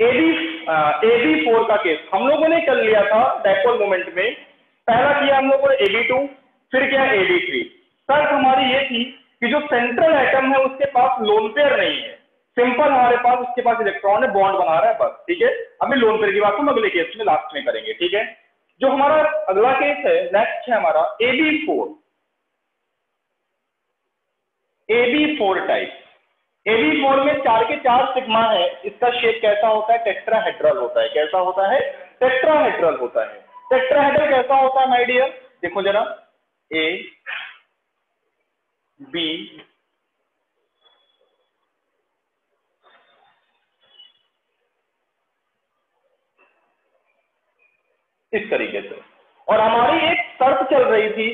A B A B four का case हम लोगों ने कर लिया था डायपोल मोमेंट में। पहला किया हम लोगों ने एबी टू फिर किया ए बी थ्री शर्त हमारी ये थी कि जो सेंट्रल एटम है, उसके पास लोन पेयर नहीं है। सिंपल हमारे पास, उसके पास इलेक्ट्रॉन है बॉन्ड बना रहा है, बस, ठीक है? अभी लोन पेयर की बात हम अगले केस में लास्ट में करेंगे, ठीक है? जो हमारा अगला केस है नेक्स्ट है हमारा A B four A B four type A B four में चार के चार सिग्मा है, इसका शेप कैसा होता है? टेट्राहेड्रल होता है। कैसा होता है? टेट्राहेड्रल होता है। टेट्राहेड्रल कैसा होता है माइडियर देखो जरा। ए बी इस तरीके से। और हमारी एक शर्त चल रही थी।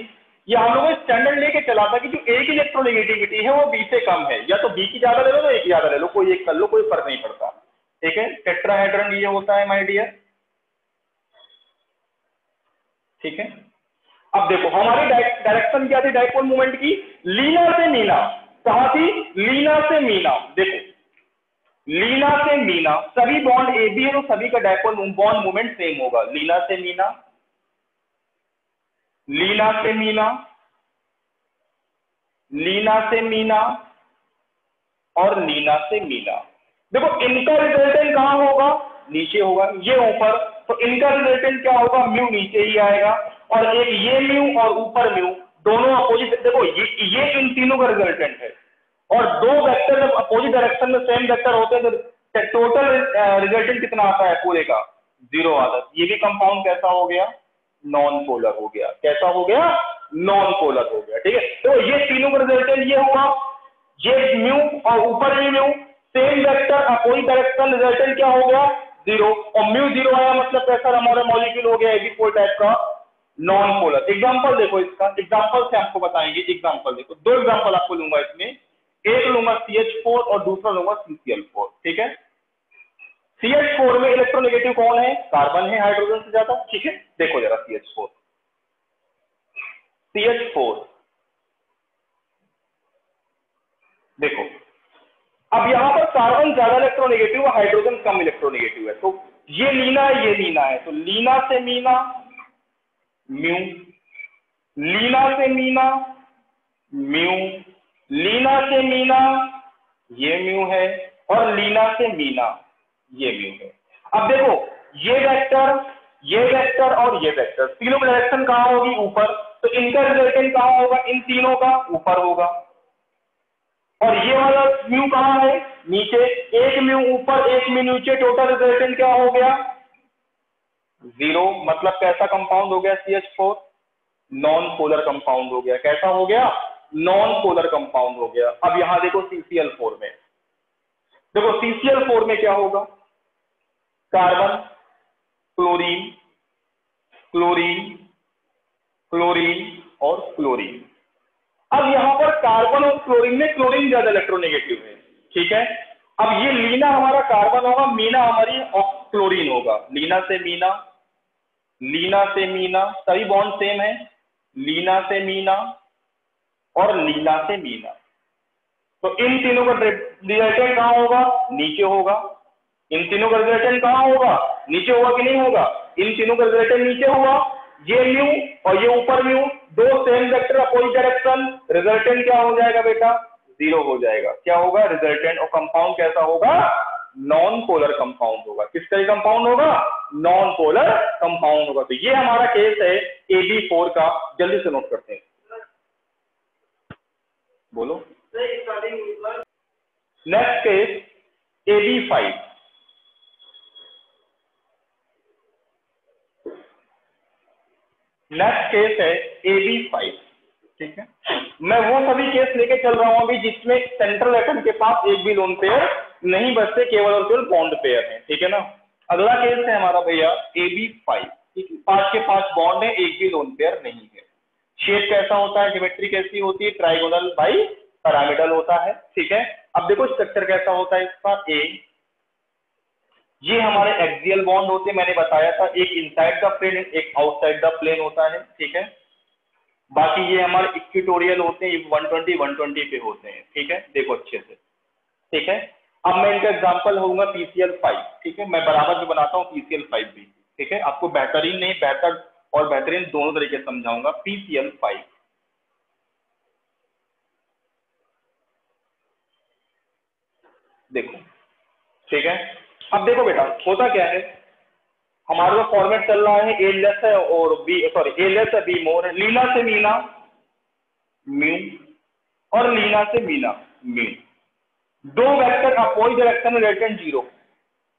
ये हम लोगों स्टैंडर्ड लेके चला था कि जो एक इलेक्ट्रोनेगेटिविटी है, वो बी से कम है। या तो बी की ज़्यादा ले लो तो ए की ज़्यादा ले लो, कोई एक कर लो, कोई फ़र्क नहीं पड़ता। ठीक है? टेट्राहेड्रन ये होता है माय डियर ठीक है? अब देखो, हमारी डायरेक्शन क्या थी? डायपोल मूवमेंट की। लीना से मीना। कहा थी? लीना से मीना। देखो, लीना से मीना, सभी बॉन्ड ए बी है तो सभी का डायपोल बॉन्ड मूवमेंट सेम होगा। लीना से मीना लीना से मीना लीना से मीना और नीना से मीना। देखो, इनका रिजल्टेंट कहाँ होगा? नीचे होगा। ये ऊपर तो इनका रिजल्टेंट क्या होगा? म्यू नीचे ही आएगा। और एक ये म्यू और ऊपर म्यू, दोनों अपोजिट देखो, ये ये इन तीनों का रिजल्टेंट है। और दो वेक्टर जब अपोजिट डायरेक्शन में सेम वेक्टर होते हैं तो टोटल रिजल्टेंट कितना आता है? पूरे का ज़ीरो आता ये भी कंपाउंड कैसा हो गया? नॉन पोलर हो गया। कैसा हो गया? नॉन पोलर हो गया, ठीक है? तो ये तीनों का ये हुआ। ये म्यू और ऊपर भी mu same vector opposite direction resultant क्या हो गया? ज़ीरो और म्यू ज़ीरो आया मतलब कैसा? हमारा मॉलिक्यूल हो गया एबी टाइप का नॉन पोलर एग्ज़ाम्पल देखो इसका। एग्ज़ाम्पल से आपको बताएँगे। एग्ज़ाम्पल देखो। दो एग्ज़ाम्पल आपको लूँगा इसमें। एक लूँगा सी एच फोर और दूसरा लूँगा सी सी एल फोर ठीक है? सी एच फोर में इलेक्ट्रोनेगेटिव कौन है? कार्बन है हाइड्रोजन से ज़्यादा। ठीक है? देखो जरा C H four C H four देखो, अब यहाँ पर कार्बन ज़्यादा इलेक्ट्रोनेगेटिव और हाइड्रोजन कम इलेक्ट्रोनेगेटिव है। तो ये लीना ये लीना है। तो लीना से मीना, म्यू। लीना से मीना, म्यू। लीना से मीना, ये म्यू है। और लीना से मीना। ये व्यू है। अब देखो, ये वेक्टर ये वेक्टर और ये वेक्टर तीनों की डायरेक्शन कहाँ होगी? ऊपर। तो इनका रिजल्टेंट कहाँ होगा? इन तीनों का ऊपर होगा। और ये वाला म्यू कहाँ है? नीचे। एक म्यू ऊपर, एक म्यू नीचे। टोटल रिजल्टेंट क्या हो गया? ज़ीरो मतलब कैसा कंपाउंड हो गया? C H four non polar compound हो गया। कैसा हो गया? नॉन पोलर कंपाउंड हो गया। अब यहाँ देखो सीसीएल फोर में। देखो सीसीएल फोर में क्या होगा? कार्बन, क्लोरीन क्लोरीन क्लोरीन और क्लोरीन। अब यहाँ पर कार्बन और क्लोरीन में क्लोरीन ज़्यादा इलेक्ट्रोनेगेटिव है, ठीक है? अब ये लीना हमारा कार्बन होगा, मीना हमारी क्लोरीन होगा। लीना से मीना, लीना से मीना, सभी बॉन्ड सेम है। लीना से मीना और लीना से मीना। तो इन तीनों का रिजल्टेंट कहाँ होगा? नीचे होगा। इन तीनों का रिजल्टेंट कहाँ होगा? नीचे होगा कि नहीं होगा? इन तीनों का रिजल्टेंट नीचे हुआ। ये म्यू और ये ऊपर म्यू दो same vector opposite direction resultant क्या हो जाएगा बेटा? ज़ीरो हो जाएगा। क्या होगा? रिजल्टेंट और कंपाउंड कैसा होगा? नॉन पोलर कंपाउंड होगा। किस तरह कंपाउंड होगा? नॉन पोलर कंपाउंड होगा। तो ये हमारा केस है ए बी फोर का। जल्दी से नोट करते हैं। बोलो। Next case A B five next case है ए बी फाइव ठीक है? मैं वो सभी केस लेके चल रहा हूँ अभी जिसमें सेंट्रल एटम के पास एक भी लोन पेयर नहीं बचते, केवल और केवल बॉन्ड पेयर है, ठीक है ना? अगला केस है हमारा भैया ए बी फाइव ठीक है? पाँच के पाँच बॉन्ड है, एक भी लोन पेयर नहीं है। शेप कैसा होता है? ज्योमेट्री कैसी होती है? ट्राइगोनल बाई पैरामिडल होता है, ठीक है? अब देखो स्ट्रक्चर कैसा होता है इसका? ए ये हमारे एक्सियल बॉन्ड होते मैंने बताया था, एक इनसाइड द प्लेन एक आउटसाइड द प्लेन होता है, ठीक है? बाकी ये हमारे इक्विटोरियल होते हैं 120 120 पे होते हैं, ठीक है? देखो अच्छे से, ठीक है? अब मैं इनका एग्ज़ाम्पल होगा पीसीएल फाइव ठीक है? मैं बराबर भी बनाता हूँ पीसीएल फाइव भी, ठीक है? आपको बेहतरीन नहीं, बेहतर और बेहतरीन दोनों तरीके समझाऊँगा पीसीएल फाइव देखो, ठीक है? अब देखो बेटा, होता क्या है? हमारा जो फॉर्मेट चल रहा है ए लेस है और बी सॉरी ए लेस है बी मोर है। लीना से मीना म्यू और लीना से मीना म्यू दो वेक्टर अपोजिट डायरेक्शन में रिलेटेड ज़ीरो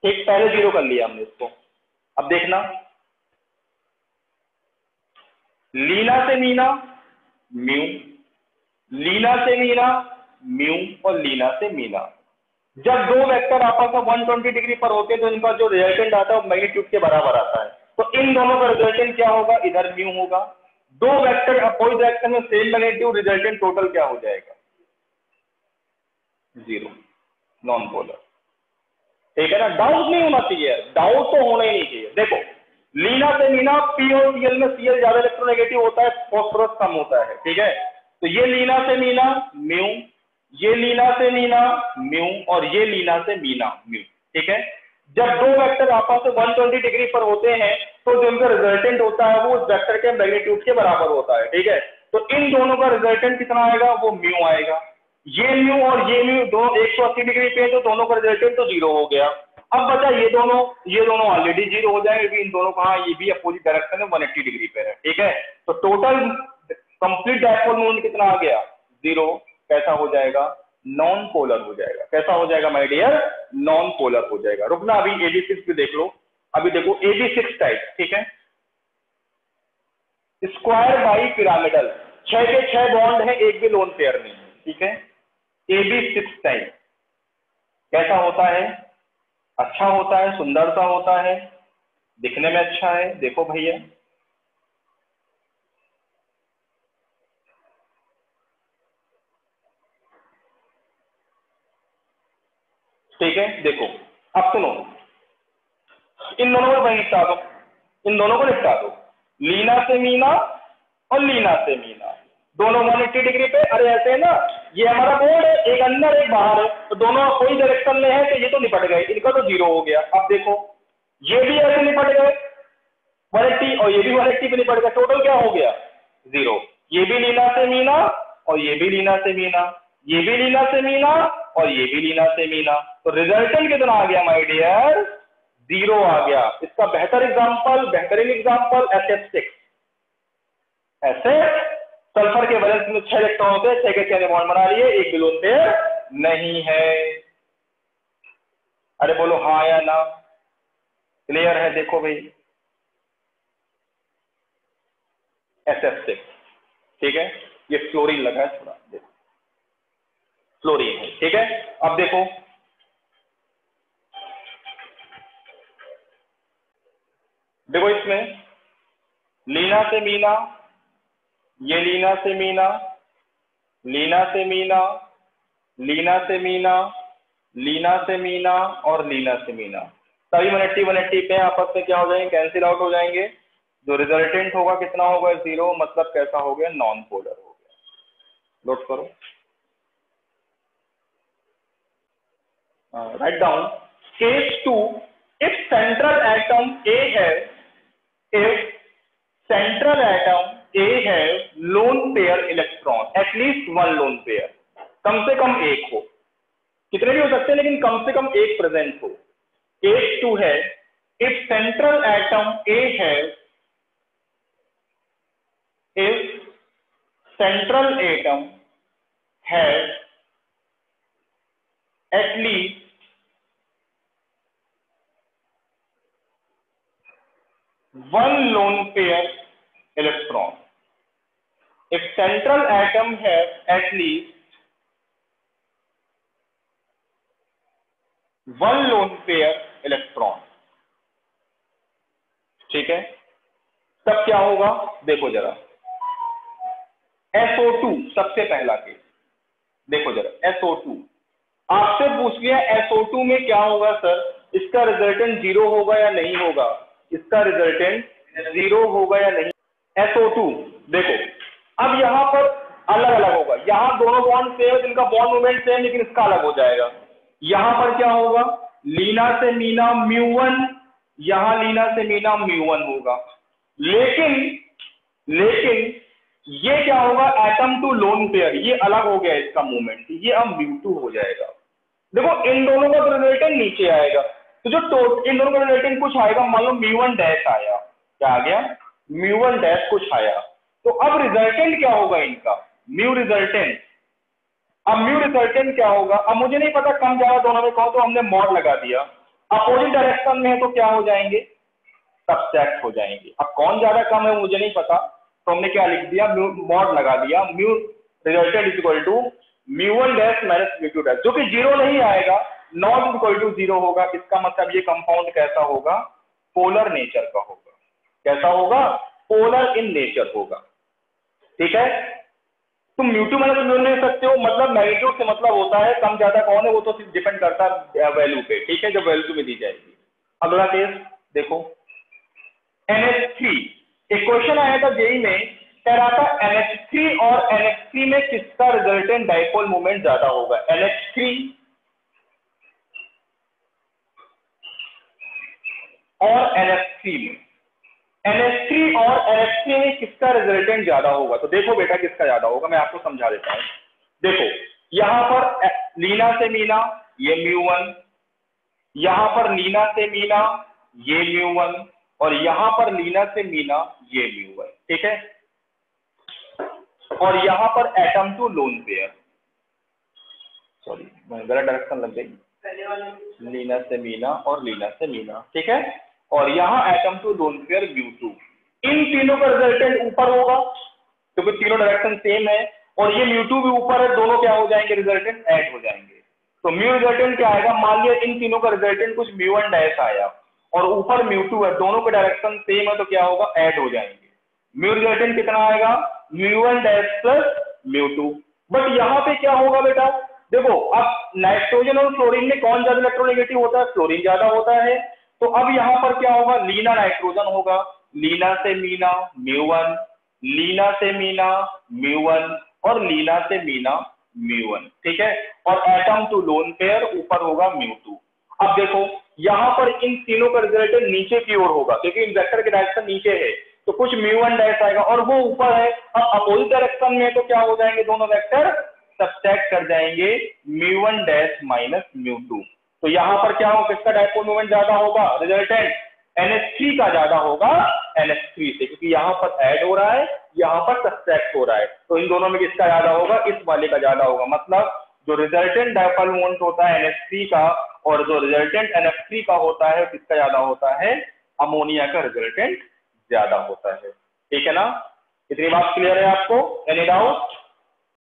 ठीक पहले ज़ीरो कर लिया हमने इसको। अब देखना। लीना से मीना म्यू लीना से मीना म्यू और लीना से मीना। जब दो वेक्टर आपस में 120 डिग्री पर होते हैं तो इनका जो रिजल्टेंट आता है, वो मैग्नीट्यूड के बराबर आता है। तो इन दोनों का रिजल्टेंट क्या होगा? इधर म्यू होगा। दो वेक्टर अपोजिट डायरेक्शन में सेम मैग्नीट्यूड रिजल्टेंट टोटल क्या हो जाएगा? ज़ीरो नॉन पोलर ठीक है ना? डाउट नहीं होना चाहिए डाउट तो होना ही नहीं चाहिए। देखो, लीना से लीना पी और सीएल में सीएल ज़्यादा इलेक्ट्रोनेगेटिव होता है फॉस्फोरस कम होता है। ठीक है? तो ये लीना से लीना म्यू ये लीना से मीना म्यू और ये लीना से मीना, म्यू, ठीक है? जब दो वेक्टर आपस में 120 डिग्री पर होते हैं तो जो उनका रिजल्टेंट होता है, वो उस वेक्टर के मैग्नीट्यूड के बराबर होता है, ठीक है? तो इन दोनों का रिजल्टेंट कितना आएगा? वो म्यू आएगा। ये म्यू और ये म्यू दोनों एक सौ अस्सी डिग्री पे है तो दोनों का रिजल्टेंट तो ज़ीरो हो गया। अब बचा ये दोनों ये दोनों ऑलरेडी ज़ीरो हो जाएँगे इन दोनों का हाँ ये भी अपोजिट डायरेक्शन में 180 डिग्री पे है, ठीक है? तो टोटल कंप्लीट डायपोल मोमेंट कितना आ गया? ज़ीरो कैसा हो जाएगा? नॉन पोलर हो जाएगा। कैसा हो जाएगा माय डियर नॉन पोलर हो जाएगा। रुकना अभी एडी सिक्स भी देख लो। अभी देखो एडी सिक्स टाइप ठीक है? स्क्वायर बाई पिरामिडल छह के छह बॉन्ड है, एक भी लोन पेयर नहीं है, ठीक है? ए बी सिक्स टाइप कैसा होता है? अच्छा होता है, सुंदरता होता है। दिखने में अच्छा है। देखो भैया। ठीक है? देखो, अब सुनो। इन दोनों को वही निपटा दो। इन दोनों को निपटा दो। लीना से मीना और लीना से मीना। दोनों वन एट्टी डिग्री पे। अरे ऐसे है ना, ये हमारा बोर्ड है, एक अंदर, एक बाहर है। तो दोनों कोई डायरेक्शन में है तो ये तो निपट गए। इनका तो ज़ीरो हो गया। अब देखो, ये भी ऐसे निपट गए। वन एट्टी और ये भी वन एट्टी पे निपट गया टोटल क्या हो गया? ज़ीरो ये भी लीना से मीना और ये भी लीना से मीना। ये भी लीना से मीना और ये भी लीना से मीना तो रिजल्टेंट कितना आ गया माय डियर ज़ीरो आ गया। इसका बेहतर एग्जांपल बेहतरीन एग्जांपल एस एफ़ सिक्स ऐसे सल्फ़र के वैलेंस में छह इलेक्ट्रॉन होते हैं, छह के छह बॉन्ड बना लिए, एक बिलोन पे नहीं है। अरे बोलो हाँ या ना। क्लियर है, देखो भाई। एस एफ़ सिक्स ठीक है? ये फ्लोरिन लगा है थोड़ा। फ्लोरिन है, ठीक है? अब देखो। देखो इसमें, लीना से मीना, ये लीना से मीना, लीना से मीना, लीना से मीना, लीना से मीना और लीना से मीना। सभी वन एट्टी वन एट्टी पे आपस में क्या हो जाएँगे? कैंसिल आउट हो जाएँगे। जो रिजल्टेंट होगा कितना होगा? ज़ीरो मतलब कैसा हो गया? नॉन पोलर हो गया। नोट करो। Write down case two if central atom A है इफ़ सेंट्रल एटम ए है lone pair electron at least one lone pair कम से कम एक हो। कितने भी हो सकते हैं, लेकिन कम से कम एक प्रेजेंट हो। केस टू है इफ़ सेंट्रल एटम ए है इफ़ सेंट्रल एटम है at least one lone pair electron if central atom है at least one lone pair electron ठीक है? तब क्या होगा? देखो जरा। SO2 सबसे पहला केस देखो जरा SO2 आपसे पूछ लिया SO2 में क्या होगा सर इसका रिजल्टेंट ज़ीरो होगा या नहीं होगा? इसका रिजल्टेंट ज़ीरो होगा या नहीं? SO2 देखो, अब यहाँ पर अलग अलग होगा। यहाँ दोनों बॉन्ड सेम जिनका बॉन्ड मूवमेंट सेम लेकिन इसका अलग हो जाएगा। यहाँ पर क्या होगा? लीना से मीना म्यू वन यहाँ लीना से मीना म्यू वन होगा। लेकिन लेकिन, ये क्या होगा? एटम टू लोन पेयर ये अलग हो गया इसका मूवमेंट ये अब म्यू टू हो जाएगा। देखो, इन दोनों का रिजल्टेंट नीचे आएगा। तो जो टोट इन दोनों का रिजल्टेंट कुछ आएगा मान लो म्यू वन डैश आया। क्या आ गया? म्यू वन डैश कुछ आया। तो अब रिजल्टेंट क्या होगा इनका? म्यू रिजल्टेंट अब म्यू रिजल्टेंट क्या होगा? अब मुझे नहीं पता कम ज़्यादा दोनों में कौन तो हमने मॉड लगा दिया। अपोजिट डायरेक्शन में है तो क्या हो जाएँगे? सब्सट्रैक्ट हो जाएँगे। अब कौन ज़्यादा कम है मुझे नहीं पता। तो हमने क्या लिख दिया? मॉड लगा दिया। Mu resultant is equal to mu one dash minus mu two dash जो कि ज़ीरो नहीं आएगा नॉट इक्वल टू ज़ीरो होगा इसका मतलब ये कंपाउंड कैसा होगा? पोलर नेचर का होगा। कैसा होगा? पोलर इन नेचर होगा। ठीक है? तुम म्यूटू माइनस म्यू ले सकते हो मतलब मैग्नीट्यूड से मतलब होता है, कम ज़्यादा कौन है, वो तो सिर्फ़ डिपेंड करता है वैल्यू पे। ठीक है? जब वैल्यू में दी जाएगी। अगला केस देखो। एनएच थ्री एक क्वेश्चन आया था जेई में, कह रहा था एनएच थ्री और NH3 में किसका रिजल्टेंट डाइपोल मूवमेंट ज़्यादा होगा? NH3 और NH3 में। NH3 और NH3 में किसका रिजल्टेंट ज़्यादा होगा? तो देखो बेटा किसका ज़्यादा होगा मैं आपको समझा देता हूँ। देखो यहाँ पर लीना से मीना ये म्यू वन यहाँ पर लीना से मीना ये म्यू वन और यहाँ पर लीना से मीना ये म्यू वन ठीक है? और यहाँ पर atom two lone pair sorry गलत डायरेक्शन लग गई। लीना से मीना और लीना से मीना ठीक है? और यहाँ atom two lone pair mu two इन तीनों का रिजल्टेंट ऊपर होगा, क्योंकि तीनों डायरेक्शन सेम है, और ये म्यू टू भी ऊपर है, दोनों क्या हो जाएँगे रिजल्टेंट ऐड हो जाएँगे। तो म्यू रिजल्टेंट क्या आएगा? मान लिया इन तीनों का रिजल्टेंट कुछ म्यू वन डैश आया, और ऊपर म्यू टू है, दोनों के डायरेक्शन सेम है तो क्या होगा? ऐड हो जाएँगे। म्यू रिजल्टेंट कितना आएगा? Mu one dash plus mu two but यहाँ पे क्या होगा बेटा? देखो, अब नाइट्रोजन और फ्लोरीन में कौन ज़्यादा इलेक्ट्रोनेगेटिव होता है? फ्लोरीन ज़्यादा होता है। तो अब यहाँ पर क्या होगा? लीना नाइट्रोजन होगा। लीना से मीना म्यूवन लीना से मीना म्यूवन और लीना से मीना म्यूवन ठीक है? और एटम टू लोन पेयर ऊपर होगा म्यू टू। अब देखो, यहाँ पर इन तीनों का रिज़ल्ट नीचे की ओर होगा। क्योंकि इन वेक्टर के डायरेक्शन नीचे है। तो कुछ म्यू वन डैश आएगा और वो ऊपर है। अब अपोजिट डायरेक्शन में तो क्या हो जाएँगे दोनों वेक्टर सब्सट्रैक्ट कर जाएँगे mu one dash minus mu two. तो यहाँ पर क्या होगा? किसका डायपोल मोमेंट ज़्यादा होगा रिजल्टेंट NH3 का ज़्यादा होगा NH3 से, क्योंकि यहाँ पर ऐड हो रहा है, यहाँ पर सब्सट्रैक्ट हो रहा है। तो इन दोनों में किसका ज़्यादा होगा? इस वाले का ज़्यादा होगा। मतलब जो रिजल्टेंट डायपोल मोमेंट होता है NH3 का, और जो रिजल्टेंट NF3 का होता है किसका ज़्यादा होता है? अमोनिया का रिजल्टेंट ज़्यादा होता है। ठीक है ना? इतनी बात क्लियर है आपको? Any doubt